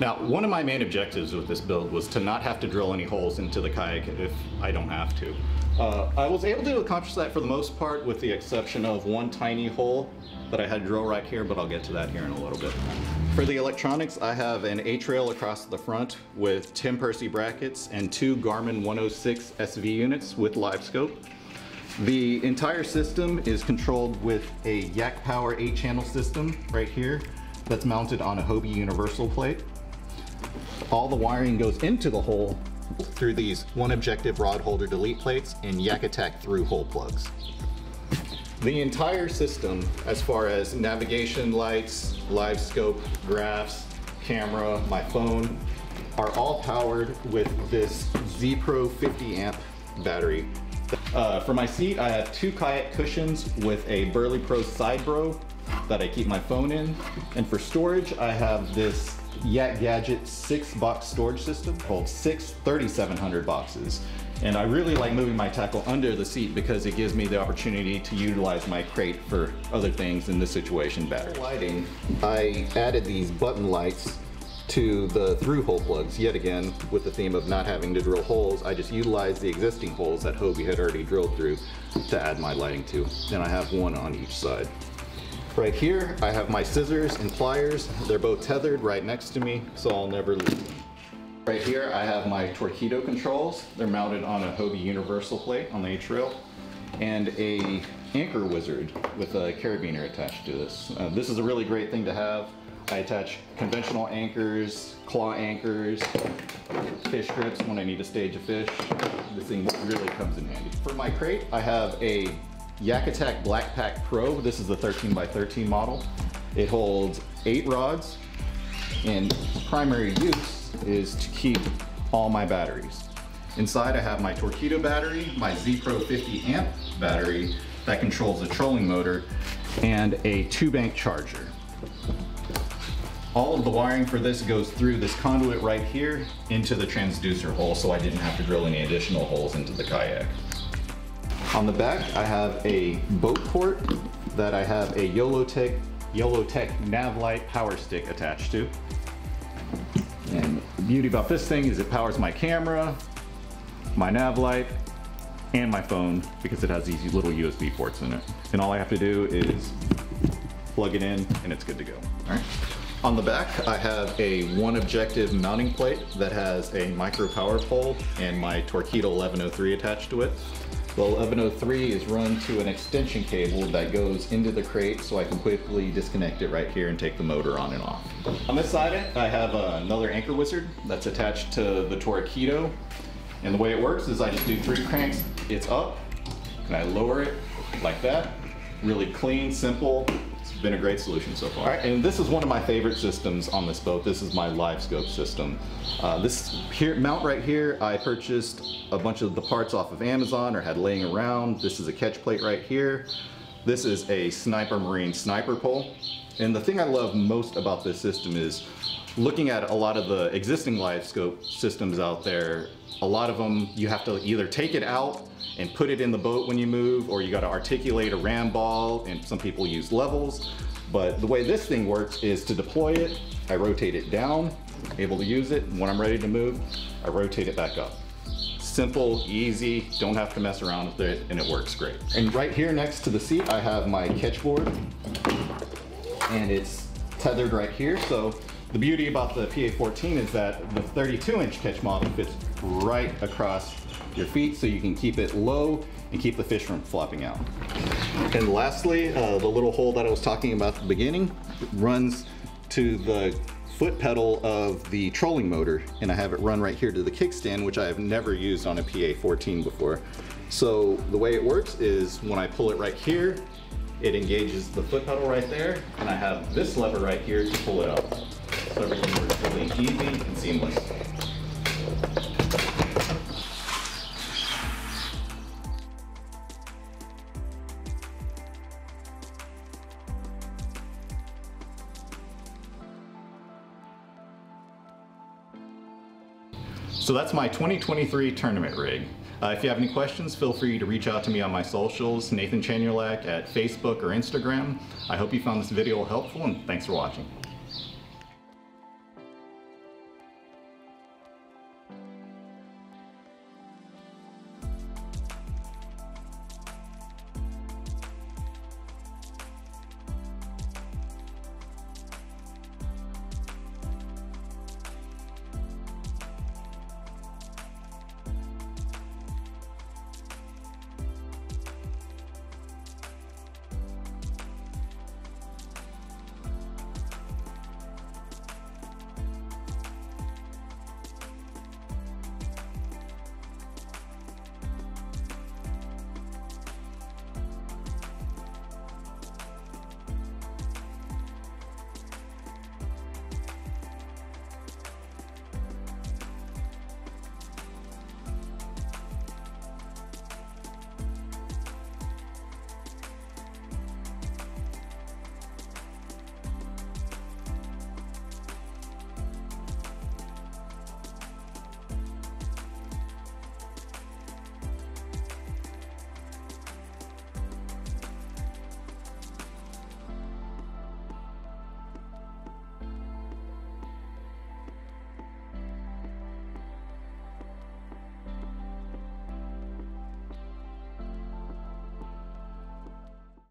Now, one of my main objectives with this build was to not have to drill any holes into the kayak if I don't have to. Uh, I was able to accomplish that for the most part with the exception of one tiny hole that I had to drill right here, but I'll get to that here in a little bit. For the electronics, I have an A-Trail across the front with Tim Percy brackets and two Garmin 106 SV units with live scope. The entire system is controlled with a Yak Power 8-channel system right here that's mounted on a Hobie universal plate. All the wiring goes into the hole through these one objective rod holder delete plates and Yak Attack through hole plugs. The entire system, as far as navigation lights, live scope, graphs, camera, my phone, are all powered with this Z Pro 50 amp battery. Uh, for my seat, I have two kayak cushions with a Burley Pro side bro that I keep my phone in. And for storage, I have this Yak Gadget six box storage system called six 3700 boxes. And I really like moving my tackle under the seat because it gives me the opportunity to utilize my crate for other things in this situation better. Lighting, I added these button lights to the through hole plugs yet again with the theme of not having to drill holes I just utilized the existing holes that Hobie had already drilled through to add my lighting to and I have one on each side right here I have my scissors and pliers they're both tethered right next to me so I'll never lose them right here I have my Torqeedo controls they're mounted on a Hobie universal plate on the A-Trail and a anchor wizard with a carabiner attached to this. Uh, this is a really great thing to have I attach conventional anchors, claw anchors, fish grips when I need to stage a fish. This thing really comes in handy. For my crate, I have a Yak Attack BlackPak Pro. This is the 13 by 13 model. It holds eight rods and primary use is to keep all my batteries. Inside I have my Torqeedo battery, my Z Pro 50 amp battery that controls the trolling motor, and a two bank charger. All of the wiring for this goes through this conduit right here into the transducer hole so I didn't have to drill any additional holes into the kayak. On the back I have a boat port that I have a YOLOtek, YOLOtek Navlite power stick attached to. And the beauty about this thing is it powers my camera, my nav light, and my phone because it has these little USB ports in it. And all I have to do is plug it in and it's good to go. All right. On the back, I have a one objective mounting plate that has a micro power pole and my Torqeedo 1103 attached to it. The 1103 is run to an extension cable that goes into the crate so I can quickly disconnect it right here and take the motor on and off. On this side, I have uh, another anchor wizard that's attached to the Torqeedo. And the way it works is I just do three cranks, it's up, and I lower it like that. Really clean, simple, been a great solution so far. All right, and this is one of my favorite systems on this boat. This is my live scope system. Uh, this here mount right here, I purchased a bunch of the parts off of Amazon or had laying around. This is a catch plate right here. This is a Sniper Marine sniper pole. And the thing I love most about this system is looking at a lot of the existing live scope systems out there, a lot of them you have to either take it out and put it in the boat when you move, or you got to articulate a ram ball, and some people use levels. But the way this thing works is to deploy it, I rotate it down, able to use it. And when I'm ready to move, I rotate it back up. Simple, easy, don't have to mess around with it, and it works great. And right here next to the seat, I have my catch board, and it's tethered right here. So the beauty about the PA14 is that the 32 inch catch model fits right across your feet so you can keep it low and keep the fish from flopping out. And lastly, uh, the little hole that I was talking about at the beginning runs to the foot pedal of the trolling motor and I have it run right here to the kickstand which I have never used on a PA14 before. So the way it works is when I pull it right here, it engages the foot pedal right there and I have this lever right here to pull it up. So everything really easy and seamless. So that's my 2023 tournament rig. Uh, if you have any questions, feel free to reach out to me on my socials, Nathan Chanyarlak at Facebook or Instagram. I hope you found this video helpful and thanks for watching.